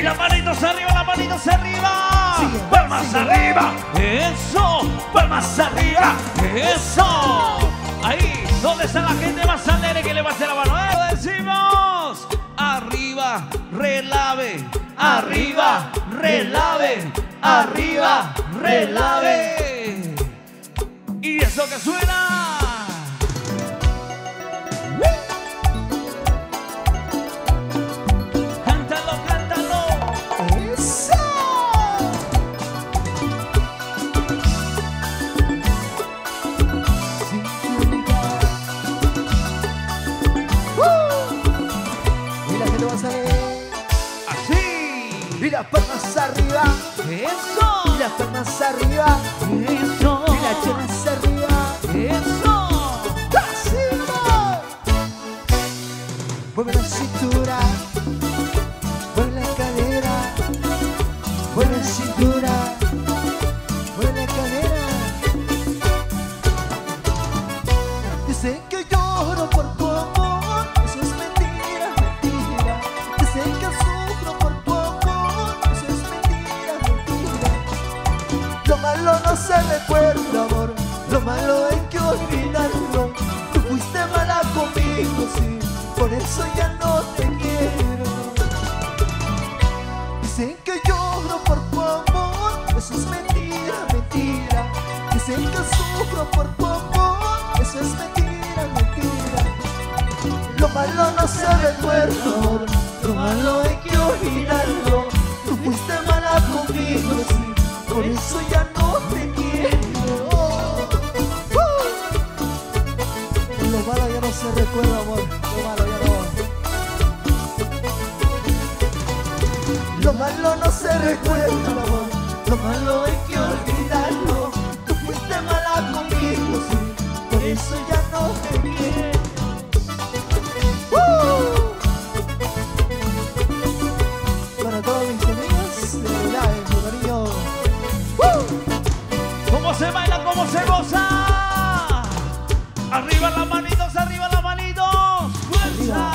Y las manitos arriba, las manitos arriba. Sigue, palmas sigue. arriba. Eso. Palmas arriba. Eso. Ahí, ¿dónde está la gente más alegre que levante la mano? ¡Eh! Lo decimos. Arriba, relave. Arriba, relave. Arriba, relave. Y eso que suena. Arriba. Eso. Y las palmas arriba. Eso. Y las chelas arriba. Eso. ¡Así! Mueve la cintura. Mueve la cadera. Mueve la cintura. Mueve la cadera. Dicen que lloro por Lo malo no se recuerda, amor. Lo malo hay que olvidarlo. Tú fuiste mala conmigo, sí. Por eso ya no te quiero. Dicen que lloro por tu amor. Eso es mentira, mentira. Dicen que sufro por tu amor. Eso es mentira, mentira. Lo malo no se recuerda, amor. Lo malo hay que olvidarlo. Tú fuiste mala conmigo, sí. Por eso ya amor. Lo malo hay que olvidarlo. Tú fuiste mala conmigo, sí. Eso ya no te quiero. Para todos mis amigos de verdad, mi cariño. ¡Uh! ¿Cómo se baila? ¿Cómo se goza? Arriba las manitos, arriba las manitos. ¡Fuerza!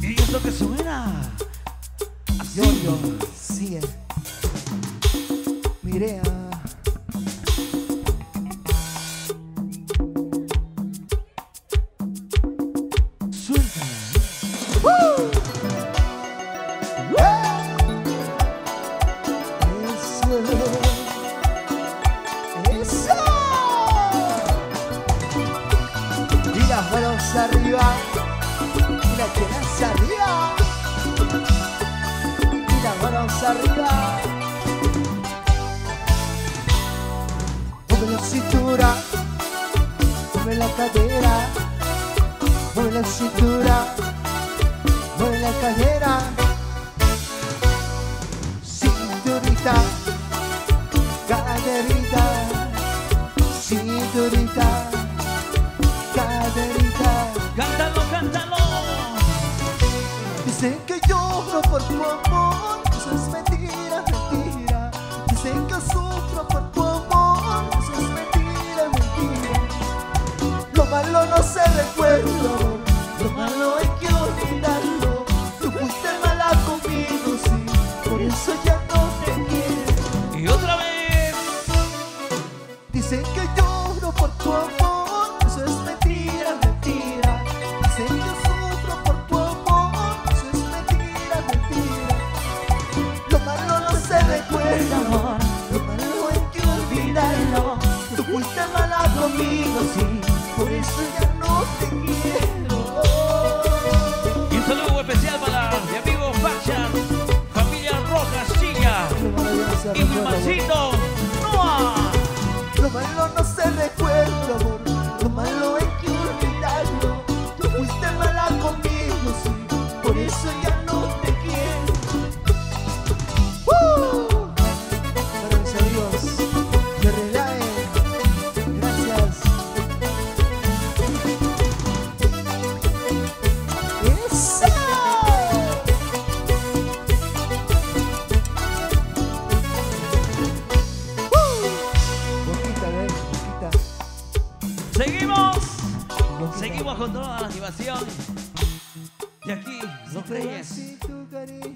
Y eso que suena. Yo, sigue. Mirea. Suéltala. ¡Uh! Eso. Eso. Arriba. Cadera. Mueve la cintura. Mueve la cadera. Cinturita. Caderita. Cinturita. Caderita. Cántalo, cántalo. Dicen que lloro por tu amor, eso es mentira. Malo no se recuerda, lo malo hay que olvidarlo. Tú fuiste mala conmigo, sí, por eso ya no te quiero. Y otra vez. Dicen que lloro por tu amor, eso es mentira, mentira. Dicen que sufro por tu amor, eso es mentira, mentira. Lo malo no se recuerda, amor, lo malo hay que olvidarlo. Tú fuiste mala conmigo, sí, Y un saludo especial para mi amigo Bachar, familia Seguimos. Seguimos con toda la animación. Y aquí, los reyes.